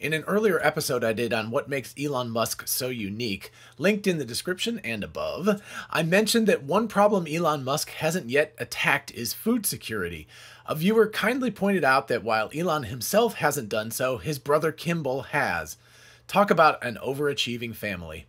In an earlier episode I did on what makes Elon Musk so unique, linked in the description and above, I mentioned that one problem Elon Musk hasn't yet attacked is food security. A viewer kindly pointed out that while Elon himself hasn't done so, his brother Kimbal has. Talk about an overachieving family.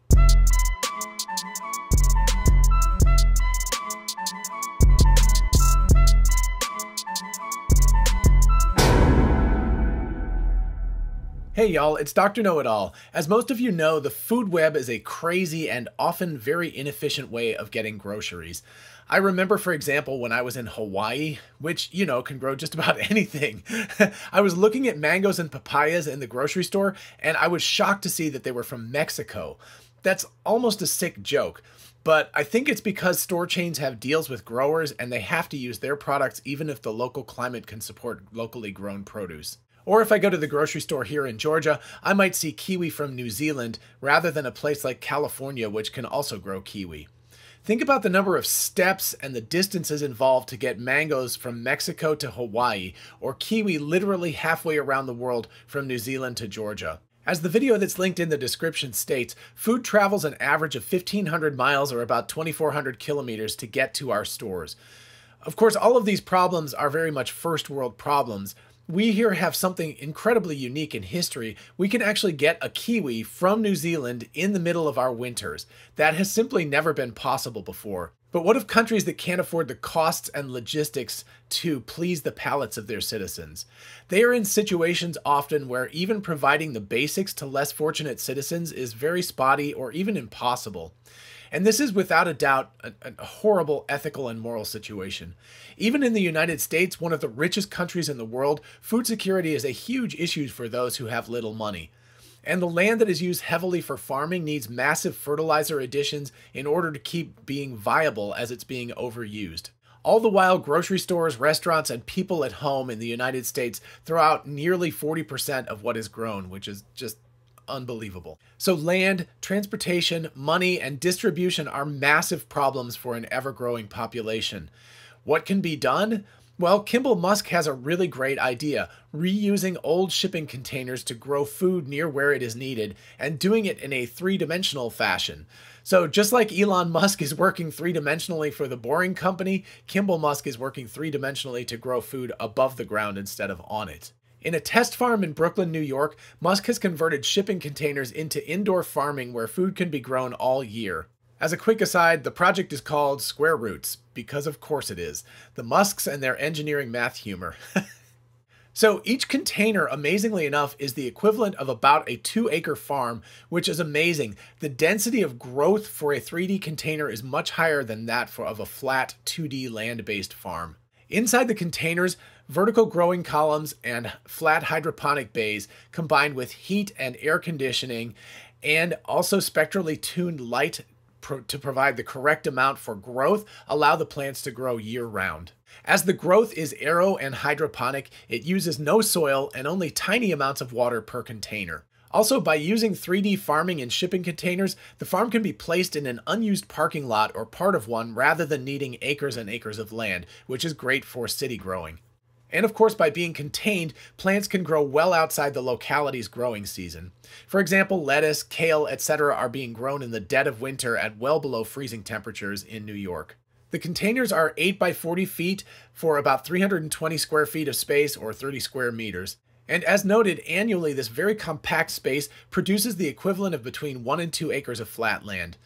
Hey y'all, it's Dr. Know It All. As most of you know, the food web is a crazy and often very inefficient way of getting groceries. I remember, for example, when I was in Hawaii, which, you know, can grow just about anything, I was looking at mangoes and papayas in the grocery store, and I was shocked to see that they were from Mexico. That's almost a sick joke. But I think it's because store chains have deals with growers and they have to use their products even if the local climate can support locally grown produce. Or if I go to the grocery store here in Georgia, I might see kiwi from New Zealand rather than a place like California, which can also grow kiwi. Think about the number of steps and the distances involved to get mangoes from Mexico to Hawaii, or kiwi literally halfway around the world from New Zealand to Georgia. As the video that's linked in the description states, food travels an average of 1,500 miles or about 2,400 kilometers to get to our stores. Of course, all of these problems are very much first world problems, we here have something incredibly unique in history. We can actually get a kiwi from New Zealand in the middle of our winters. That has simply never been possible before. But what of countries that can't afford the costs and logistics to please the palates of their citizens? They are in situations often where even providing the basics to less fortunate citizens is very spotty or even impossible. And this is without a doubt a, a, horrible ethical and moral situation. Even in the United States, one of the richest countries in the world, food security is a huge issue for those who have little money. And the land that is used heavily for farming needs massive fertilizer additions in order to keep being viable as it's being overused. All the while, grocery stores, restaurants, and people at home in the United States throw out nearly 40% of what is grown, which is just unbelievable. So, land, transportation, money, and distribution are massive problems for an ever growing population. What can be done? Well, Kimbal Musk has a really great idea reusing old shipping containers to grow food near where it is needed and doing it in a three dimensional fashion. So, just like Elon Musk is working three dimensionally for the Boring Company, Kimbal Musk is working three dimensionally to grow food above the ground instead of on it. In a test farm in Brooklyn, New York, Musk has converted shipping containers into indoor farming where food can be grown all year. As a quick aside, the project is called Square Roots, because of course it is. The Musks and their engineering math humor. so each container, amazingly enough, is the equivalent of about a two acre farm, which is amazing. The density of growth for a 3D container is much higher than that for of a flat 2D land based farm. Inside the containers, vertical growing columns and flat hydroponic bays combined with heat and air conditioning and also spectrally tuned light pro to provide the correct amount for growth allow the plants to grow year round. As the growth is aero and hydroponic, it uses no soil and only tiny amounts of water per container. Also, by using 3D farming in shipping containers, the farm can be placed in an unused parking lot or part of one rather than needing acres and acres of land, which is great for city growing. And of course, by being contained, plants can grow well outside the locality's growing season. For example, lettuce, kale, etc. are being grown in the dead of winter at well below freezing temperatures in New York. The containers are 8 by 40 feet for about 320 square feet of space or 30 square meters. And as noted, annually this very compact space produces the equivalent of between 1 and 2 acres of flat land.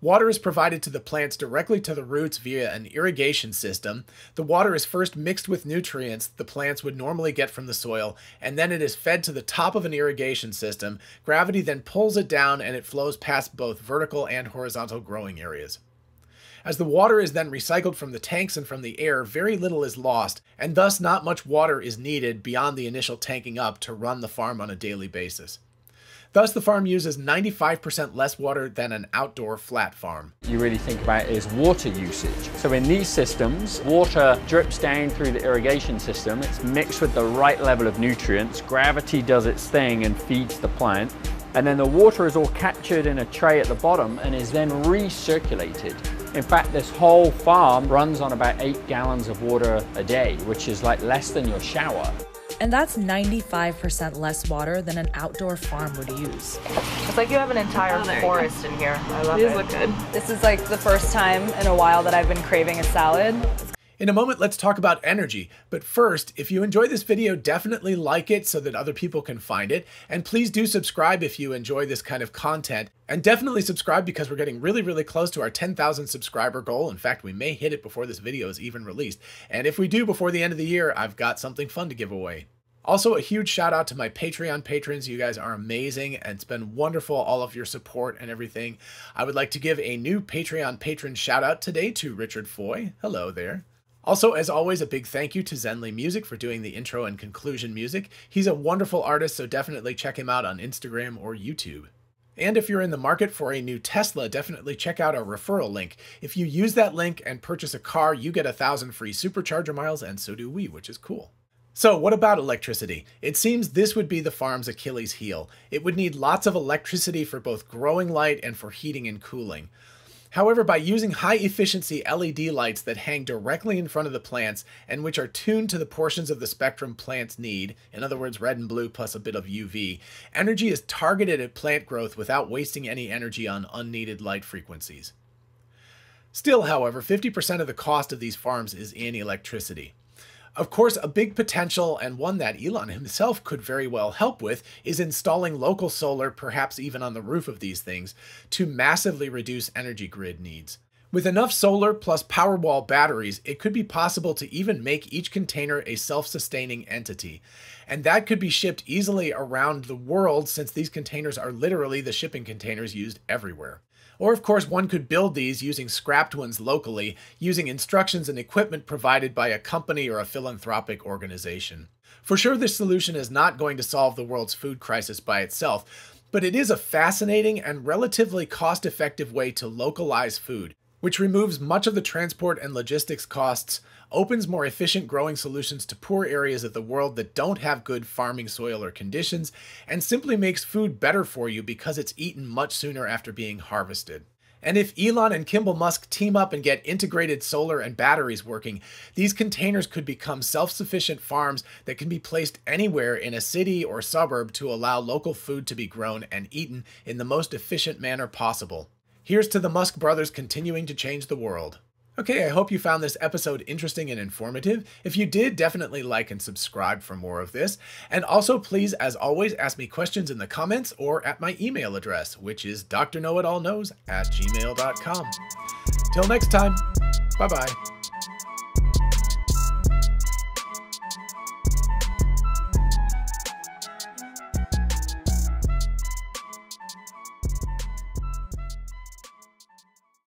Water is provided to the plants directly to the roots via an irrigation system. The water is first mixed with nutrients the plants would normally get from the soil, and then it is fed to the top of an irrigation system. Gravity then pulls it down and it flows past both vertical and horizontal growing areas. As the water is then recycled from the tanks and from the air, very little is lost, and thus not much water is needed beyond the initial tanking up to run the farm on a daily basis. Thus, the farm uses 95% less water than an outdoor flat farm. You really think about is water usage. So in these systems, water drips down through the irrigation system. It's mixed with the right level of nutrients. Gravity does its thing and feeds the plant. And then the water is all captured in a tray at the bottom and is then recirculated in fact, this whole farm runs on about eight gallons of water a day, which is like less than your shower. And that's 95% less water than an outdoor farm would use. It's like you have an entire Oh, forest in here. I love These it. look good. This is like the first time in a while that I've been craving a salad. In a moment, let's talk about energy. But first, if you enjoy this video, definitely like it so that other people can find it. And please do subscribe if you enjoy this kind of content. And definitely subscribe because we're getting really, really close to our 10,000 subscriber goal. In fact, we may hit it before this video is even released. And if we do before the end of the year, I've got something fun to give away. Also, a huge shout out to my Patreon patrons. You guys are amazing and it's been wonderful, all of your support and everything. I would like to give a new Patreon patron shout out today to Richard Foy. Hello there. Also, as always, a big thank you to Zenlee Music for doing the intro and conclusion music. He's a wonderful artist, so definitely check him out on Instagram or YouTube. And if you're in the market for a new Tesla, definitely check out our referral link. If you use that link and purchase a car, you get a thousand free supercharger miles, and so do we, which is cool. So, what about electricity? It seems this would be the farm's Achilles heel. It would need lots of electricity for both growing light and for heating and cooling. However, by using high efficiency LED lights that hang directly in front of the plants and which are tuned to the portions of the spectrum plants need, in other words, red and blue plus a bit of UV, energy is targeted at plant growth without wasting any energy on unneeded light frequencies. Still, however, 50% of the cost of these farms is in electricity. Of course, a big potential, and one that Elon himself could very well help with, is installing local solar, perhaps even on the roof of these things, to massively reduce energy grid needs. With enough solar plus Powerwall batteries, it could be possible to even make each container a self sustaining entity. And that could be shipped easily around the world since these containers are literally the shipping containers used everywhere. Or, of course, one could build these using scrapped ones locally, using instructions and equipment provided by a company or a philanthropic organization. For sure, this solution is not going to solve the world's food crisis by itself, but it is a fascinating and relatively cost effective way to localize food, which removes much of the transport and logistics costs, opens more efficient growing solutions to poor areas of the world that don't have good farming soil or conditions, and simply makes food better for you because it's eaten much sooner after being harvested. And if Elon and Kimbal Musk team up and get integrated solar and batteries working, these containers could become self sufficient farms that can be placed anywhere in a city or suburb to allow local food to be grown and eaten in the most efficient manner possible. Here's to the Musk brothers continuing to change the world. Okay, I hope you found this episode interesting and informative. If you did, definitely like and subscribe for more of this. And also, please, as always, ask me questions in the comments or at my email address, which is drknowitallknows at gmail.com. Till next time, bye bye.